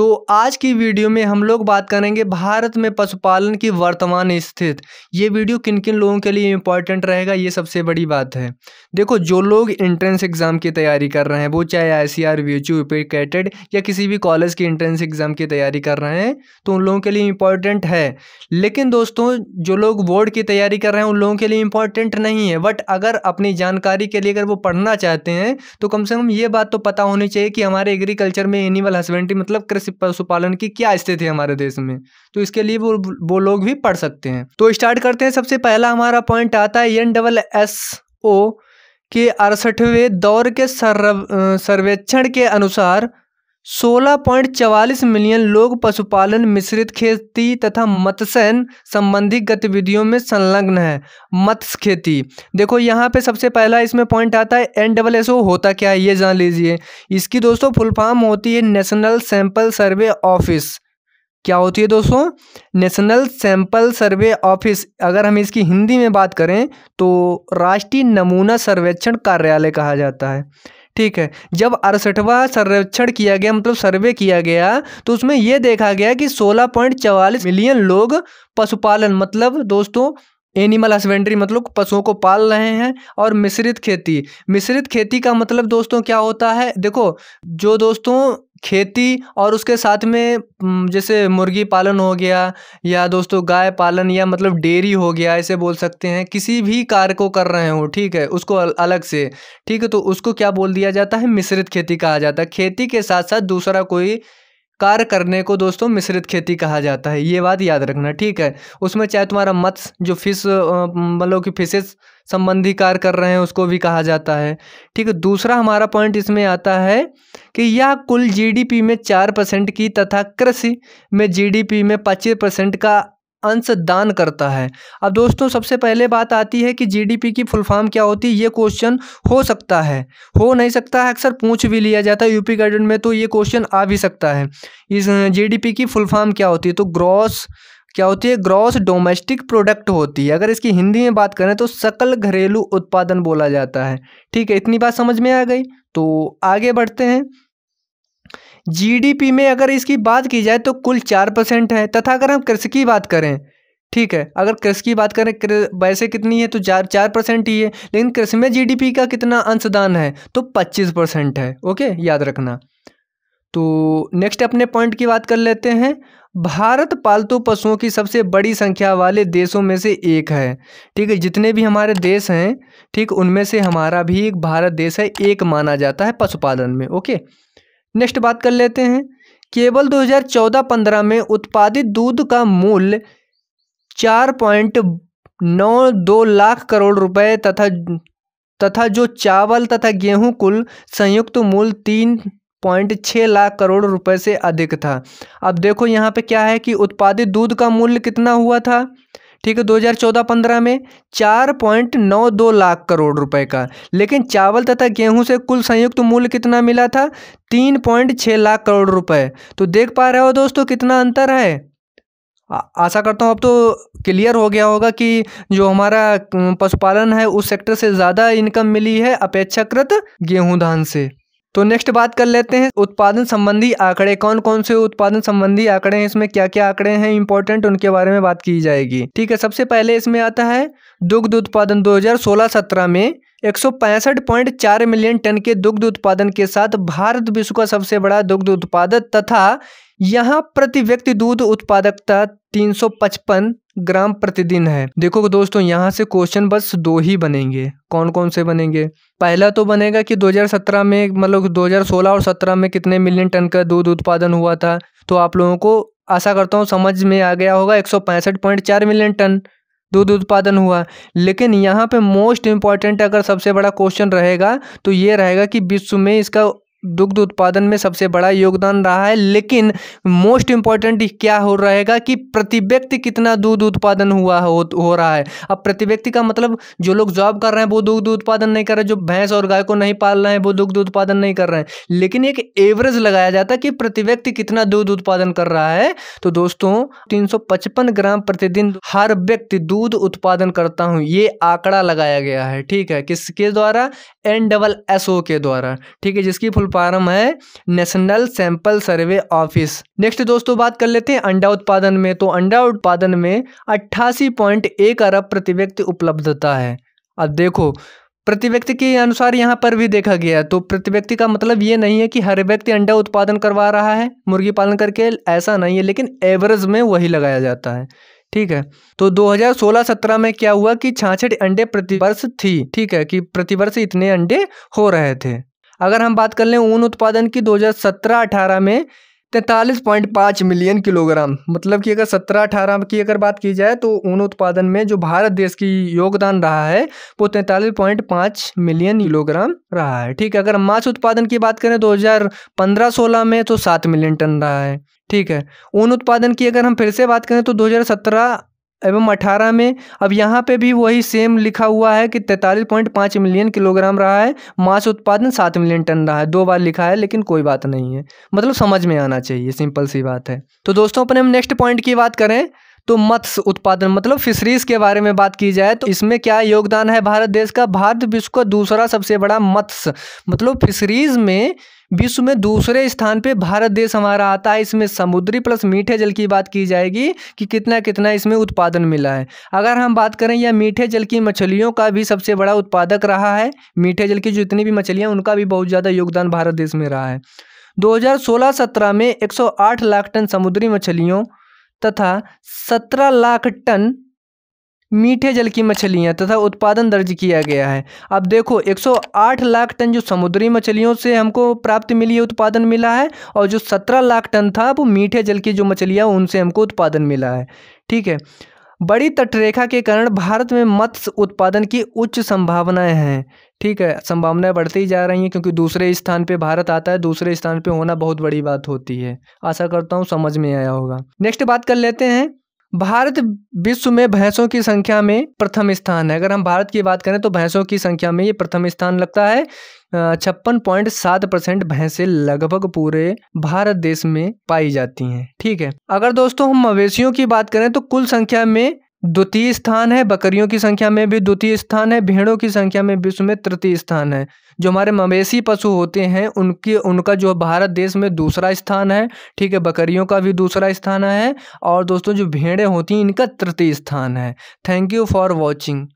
तो आज की वीडियो में हम लोग बात करेंगे भारत में पशुपालन की वर्तमान स्थिति। ये वीडियो किन किन लोगों के लिए इम्पोर्टेंट रहेगा, ये सबसे बड़ी बात है। देखो, जो लोग एंट्रेंस एग्ज़ाम की तैयारी कर रहे हैं, वो चाहे आई सी आर वी कैटेड या किसी भी कॉलेज की एंट्रेंस एग्ज़ाम की तैयारी कर रहे हैं तो उन लोगों के लिए इम्पोर्टेंट है। लेकिन दोस्तों, जो लोग बोर्ड की तैयारी कर रहे हैं, उन लोगों के लिए इम्पोर्टेंट नहीं है। बट अगर अपनी जानकारी के लिए अगर वो पढ़ना चाहते हैं तो कम से कम ये बात तो पता होनी चाहिए कि हमारे एग्रीकल्चर में एनिमल हस्बेंड्री मतलब कृषि पशुपालन की क्या स्थिति है हमारे देश में? तो इसके लिए वो वो लोग भी पढ़ सकते हैं। तो स्टार्ट करते हैं। सबसे पहला हमारा पॉइंट आता है एन डबल एस ओ के अड़सठवें दौर के सर्व सर्वेक्षण के अनुसार सोलह पॉइंट चवालीस मिलियन लोग पशुपालन, मिश्रित खेती तथा मत्स्यन संबंधी गतिविधियों में संलग्न है। मत्स्य खेती। देखो, यहाँ पे सबसे पहला इसमें पॉइंट आता है एन डबल एस ओ होता क्या है, ये जान लीजिए। इसकी दोस्तों, फुल फॉर्म होती है नेशनल सैंपल सर्वे ऑफ़िस क्या होती है दोस्तों? नेशनल सैंपल सर्वे ऑफ़िस अगर हम इसकी हिंदी में बात करें तो राष्ट्रीय नमूना सर्वेक्षण कार्यालय कहा जाता है। ठीक है, जब अड़सठवा सर्वेक्षण किया गया मतलब सर्वे किया गया तो उसमें यह देखा गया कि सोलह पॉइंट चवालीस मिलियन लोग पशुपालन मतलब दोस्तों एनिमल हस्बेंड्री मतलब पशुओं को पाल रहे हैं और मिश्रित खेती। मिश्रित खेती का मतलब दोस्तों क्या होता है? देखो, जो दोस्तों खेती और उसके साथ में जैसे मुर्गी पालन हो गया या दोस्तों गाय पालन या मतलब डेयरी हो गया ऐसे बोल सकते हैं, किसी भी कार्य को कर रहे हो, ठीक है, उसको अलग से, ठीक है तो उसको क्या बोल दिया जाता है? मिश्रित खेती कहा जाता है। खेती के साथ साथ दूसरा कोई कार्य करने को दोस्तों मिश्रित खेती कहा जाता है, ये बात याद रखना, ठीक है। उसमें चाहे तुम्हारा मत्स्य, जो फ़िश मतलब कि फिशेस संबंधी कार्य कर रहे हैं, उसको भी कहा जाता है। ठीक है, दूसरा हमारा पॉइंट इसमें आता है कि यह कुल जीडीपी में चार परसेंट की तथा कृषि में जीडीपी में पच्चीस परसेंट का अंश दान करता है। अब दोस्तों, सबसे पहले बात आती है कि जीडीपी की फुल फॉर्म क्या होती है, ये क्वेश्चन हो सकता है। हो नहीं सकता है अक्सर पूछ भी लिया जाता है यूपी गार्डन में तो ये क्वेश्चन आ भी सकता है। इस जीडीपी की फुल फॉर्म क्या होती है तो ग्रॉस क्या होती है? ग्रॉस डोमेस्टिक प्रोडक्ट होती है। अगर इसकी हिंदी में बात करें तो सकल घरेलू उत्पादन बोला जाता है। ठीक है, इतनी बात समझ में आ गई? तो आगे बढ़ते हैं। जीडीपी में अगर इसकी बात की जाए तो कुल चार परसेंट है। तथा अगर हम कृषि की बात करें, ठीक है, अगर कृषि की बात करें वैसे कितनी है तो चार चार परसेंट ही है। लेकिन कृषि में जीडीपी का कितना अंशदान है तो पच्चीस परसेंट है। ओके, याद रखना। तो नेक्स्ट अपने पॉइंट की बात कर लेते हैं। भारत पालतू पशुओं की सबसे बड़ी संख्या वाले देशों में से एक है। ठीक है, जितने भी हमारे देश हैं, ठीक, उनमें से हमारा भी एक भारत देश है, एक माना जाता है पशुपालन में, ओके? नेक्स्ट बात कर लेते हैं। केवल 2014-15 में उत्पादित दूध का मूल्य चार पॉइंट नौ दो लाख करोड़ रुपए तथा तथा जो चावल तथा गेहूँ कुल संयुक्त मूल्य तीन पॉइंट छः लाख करोड़ रुपए से अधिक था। अब देखो यहाँ पे क्या है कि उत्पादित दूध का मूल्य कितना हुआ था? ठीक है 2014-15 में चार पॉइंट नौ दो लाख करोड़ रुपए का। लेकिन चावल तथा गेहूँ से कुल संयुक्त मूल्य कितना मिला था? तीन पॉइंट छः लाख करोड़ रुपए। तो देख पा रहे हो दोस्तों कितना अंतर है? आशा करता हूँ अब तो क्लियर हो गया होगा कि जो हमारा पशुपालन है उस सेक्टर से ज़्यादा इनकम मिली है अपेक्षाकृत गेहूँ धान से। तो नेक्स्ट बात कर लेते हैं उत्पादन संबंधी आंकड़े। कौन कौन से उत्पादन संबंधी आंकड़े हैं? इसमें क्या क्या आंकड़े हैं? इंपॉर्टेंट उनके बारे में बात की जाएगी। ठीक है, सबसे पहले इसमें आता है दुग्ध उत्पादन 2016-17 में एक मिलियन टन के दुग्ध उत्पादन के साथ भारत विश्व का सबसे बड़ा दुग्ध उत्पादक तथा यहाँ प्रति व्यक्ति दूध उत्पादकता 355 ग्राम प्रतिदिन है। देखो दोस्तों, यहाँ से क्वेश्चन बस दो ही बनेंगे। कौन कौन से बनेंगे? पहला तो बनेगा कि 2017 में मतलब 2016 और 17 में कितने मिलियन टन का दूध उत्पादन हुआ था? तो आप लोगों को आशा करता हूँ समझ में आ गया होगा, एक मिलियन टन। दूध उत्पादन हुआ। लेकिन यहाँ पे मोस्ट इंपॉर्टेंट अगर सबसे बड़ा क्वेश्चन रहेगा तो ये रहेगा कि विश्व में इसका दुग्ध उत्पादन में सबसे बड़ा योगदान रहा है लेकिन मोस्ट इंपॉर्टेंट क्या हो रहेगा कि प्रति व्यक्ति कितना दूध उत्पादन हुआ हो, हो रहा है। अब प्रति व्यक्ति का मतलब जो लोग जॉब कर रहे हैं वो दुग्ध उत्पादन नहीं कर रहे जो भैंस और गाय को नहीं पाल रहे हैं वो दुग्ध उत्पादन नहीं कर रहे हैं। लेकिन एक एवरेज लगाया जाता है कि प्रति व्यक्ति कितना दूध उत्पादन कर रहा है। तो दोस्तों तीन सौ पचपन ग्राम प्रतिदिन हर व्यक्ति दूध उत्पादन करता हूँ ये आंकड़ा लगाया गया है ठीक है? किसके द्वारा? एन डबल एसओ के द्वारा ठीक है? जिसकी फुल फार्म है national sample survey office next दोस्तों बात कर लेते हैं अंडा उत्पादन में। तो अंडा उत्पादन में अट्ठासी पॉइंट एक अरब प्रति व्यक्ति उपलब्धता है। अब देखो, प्रति व्यक्ति के अनुसार यहाँ पर भी देखा गया तो प्रति व्यक्ति का मतलब ये नहीं है कि हर व्यक्ति अंडा उत्पादन करवा रहा है, मुर्गी पालन करके, ऐसा नहीं है, लेकिन एवरेज में वही लगाया जाता है। ठीक है? तो 2016-17 में क्या हुआ कि छाछठ अंडे प्रतिवर्ष थी। ठीक है? कि प्रतिवर्ष इतने अंडे हो रहे थे। अगर हम बात कर लें ऊन उत्पादन की 2017-18 में तैंतालीस पॉइंट पाँच मिलियन किलोग्राम मतलब कि अगर सत्रह अठारह की अगर बात की जाए तो ऊन उत्पादन में जो भारत देश की योगदान रहा है, वो तैंतालीस पॉइंट पाँच मिलियन किलोग्राम रहा है। ठीक है, अगर मांस उत्पादन की बात करें, दो हज़ार पंद्रह सोलह में तो सात मिलियन टन रहा है। ठीक है, ऊन उत्पादन की अगर हम फिर से बात करें तो दो हज़ार सत्रह एवं अठारह में, अब यहाँ पे भी वही सेम लिखा हुआ है कि तैंतालीस पॉइंट पाँच मिलियन किलोग्राम रहा है, मांस उत्पादन सात मिलियन टन रहा है। दो बार लिखा है, लेकिन कोई बात नहीं है। मतलब समझ में आना चाहिए सिंपल सी बात है। तो दोस्तों, अपने हम नेक्स्ट पॉइंट की बात करें। तो मत्स्य उत्पादन मतलब फिशरीज के बारे में बात की जाए तो इसमें क्या योगदान है भारत देश का? भारत विश्व का दूसरा सबसे बड़ा मत्स्य मतलब फिशरीज में विश्व में दूसरे स्थान पे भारत देश हमारा आता है। इसमें समुद्री प्लस मीठे जल की बात की जाएगी कि कितना कितना इसमें उत्पादन मिला है। अगर हम बात करें या मीठे जल की मछलियों का भी सबसे बड़ा उत्पादक रहा है। मीठे जल की जितनी भी मछलियाँ, उनका भी बहुत ज़्यादा योगदान भारत देश में रहा है। 2016-17 में 108 लाख टन समुद्री मछलियों तथा 17 लाख टन मीठे जल की मछलियाँ तथा उत्पादन दर्ज किया गया है। अब देखो 108 लाख टन जो समुद्री मछलियों से हमको प्राप्त मिली है उत्पादन मिला है, और जो 17 लाख टन था, वो मीठे जल की जो मछलियाँ, उनसे हमको उत्पादन मिला है। ठीक है बड़ी तटरेखा के कारण भारत में मत्स्य उत्पादन की उच्च संभावनाएँ हैं। ठीक है, संभावनाएँ बढ़ती जा रही हैं क्योंकि दूसरे स्थान पे भारत आता है, दूसरे स्थान पे होना बहुत बड़ी बात होती है। आशा करता हूँ समझ में आया होगा। नेक्स्ट बात कर लेते हैं। भारत विश्व में भैंसों की संख्या में प्रथम स्थान है। अगर हम भारत की बात करें तो भैंसों की संख्या में ये प्रथम स्थान लगता है। छप्पन पॉइंट सात परसेंट भैंसें लगभग पूरे भारत देश में पाई जाती हैं। ठीक है। अगर दोस्तों हम मवेशियों की बात करें तो कुल संख्या में द्वितीय स्थान है, बकरियों की संख्या में भी द्वितीय स्थान है, भेड़ों की संख्या में विश्व में तृतीय स्थान है। जो हमारे मवेशी पशु होते हैं, उनकी, उनका जो भारत देश में दूसरा स्थान है, ठीक है, बकरियों का भी दूसरा स्थान है, और दोस्तों जो भेड़ें होती हैं, इनका तृतीय स्थान है। Thank you for watching